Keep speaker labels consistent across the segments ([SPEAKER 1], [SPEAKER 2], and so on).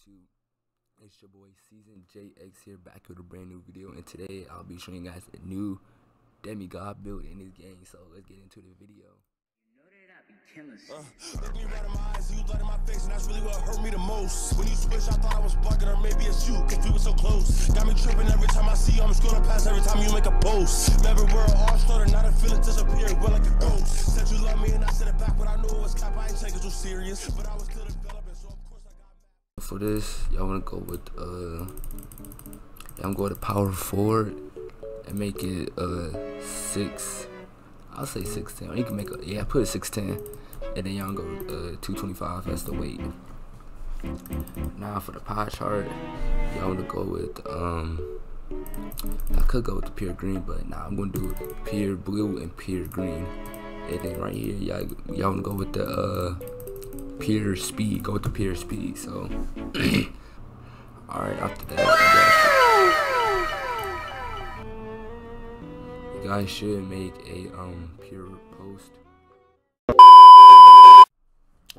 [SPEAKER 1] YouTube? It's your boy Season Jayx here back with a brand new video and today I'll be showing you guys a new demigod build in this game so let's get into the video.
[SPEAKER 2] Uh, look me right in my eyes, you blood in my face, and that's really what hurt me the most. When you switch, I thought I was bugging, or maybe it's you, cause we were so close. Got me tripping every time I see you, I'm scrolling past every time you make a post. Never were all started, not a feeling disappeared, well like a ghost. Said you love me, and I said it back when I knew it was cap, I ain't taking you serious. But I was still
[SPEAKER 1] For this, y'all wanna go with uh I'm going to power forward and make it uh six I'll say 610. You can make a yeah, put a 610. And then y'all go uh 225, that's the weight. Now for the pie chart, y'all wanna go with um I could go with the pure green, but now nah, I'm gonna do pure blue and pure green. And then right here, y'all y'all wanna go with the uh pure speed. Go the pure speed. So alright, after that, you guys should make a um pure post.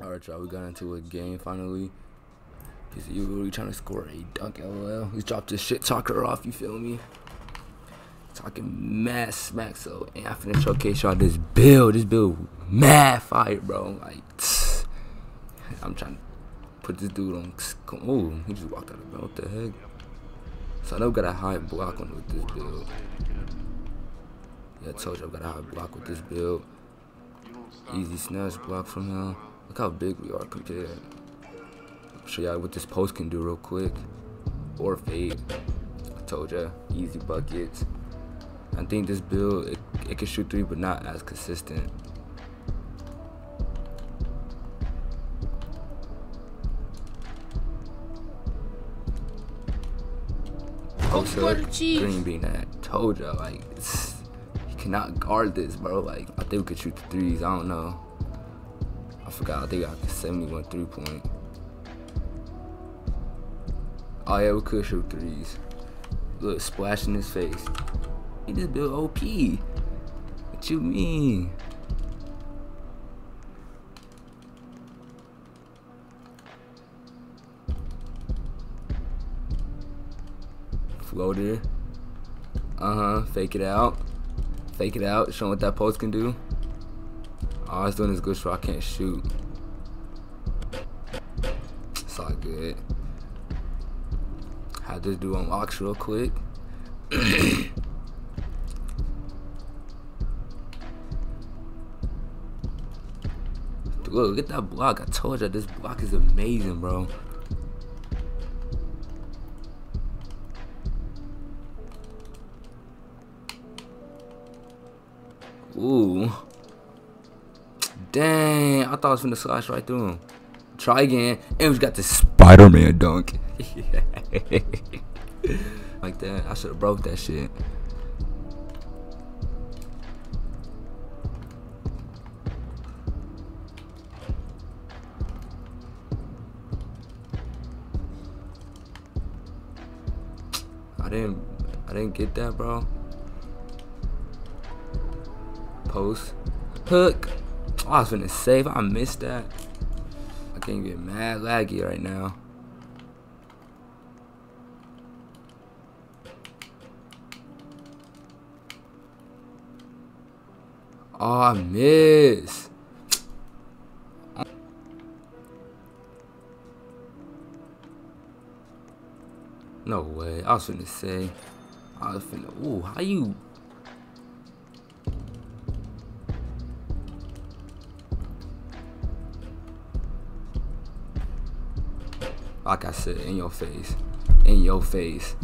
[SPEAKER 1] Alright, y'all, we got into a game finally. Cause you really trying to score a dunk, lol. Let's drop this shit talker off, you feel me? Talking mad smack, so and I finna showcase y'all this build. This build mad fire, bro. Like, I'm trying to put this dude on. Oh, he just walked out of the What the heck? So I know I got a high block on with this build. Yeah, I told you I got a high block with this build. Easy snatch block from him. Look how big we are compared. I'll show y'all what this post can do real quick. Or fade. I told ya, easy buckets. I think this build, it, it can shoot three, but not as consistent. Post
[SPEAKER 3] for
[SPEAKER 1] up,
[SPEAKER 3] the Chiefs.
[SPEAKER 1] green being that. Told ya, like, you cannot guard this, bro. Like, I think we could shoot the threes. I don't know. I forgot. I think I got 71 three point. Oh yeah, we could shoot threes. Look, splash in his face. He just built OP. What you mean? Floater. Uh huh. Fake it out. Fake it out. Showing what that post can do. All it's doing is good so I can't shoot. It's all good. Had this do unlocks real quick. Look at that block. I told you this block is amazing, bro. Ooh. Dang, I thought I was gonna slash right through him. Try again. And we got the Spider-Man dunk. like that. I should have broke that shit. I didn't I didn't get that bro. Post. Hook. Oh, I was finna save. I missed that. I can't get mad laggy right now. Oh, I missed. No way. I was finna say. I was finna. Ooh, how you. Like I said, in your face. In your face.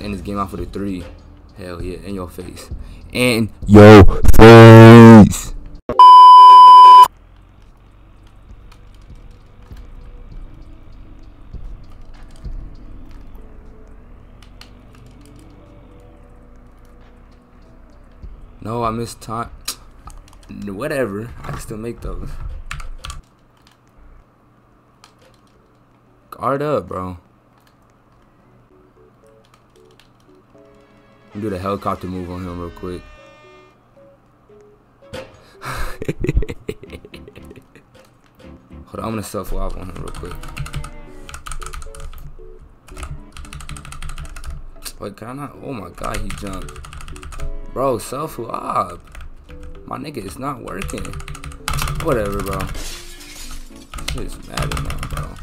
[SPEAKER 1] End this game off with a three. Hell yeah, in your face. In your face. No, I missed time. Whatever. I can still make those. Guard up, bro. do the helicopter move on him real quick. Hold on, I'm gonna self lob on him real quick. Wait, can I not? Oh my god, he jumped. Bro, self lob. My nigga is not working. Whatever, bro. Shit's mad now, bro.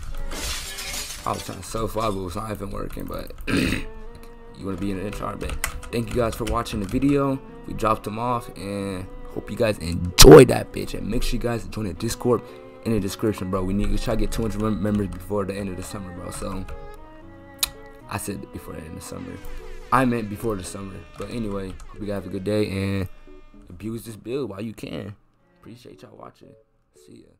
[SPEAKER 1] I was trying to self lob, but it's not even working, but you wanna be in an intro, bet. Thank you guys for watching the video. We dropped them off and hope you guys enjoyed that bitch. And make sure you guys join the Discord in the description, bro. We need to try to get 200 members before the end of the summer, bro. So I said before the end of the summer. I meant before the summer. But anyway, hope you guys have a good day and abuse this build while you can. Appreciate y'all watching. See ya.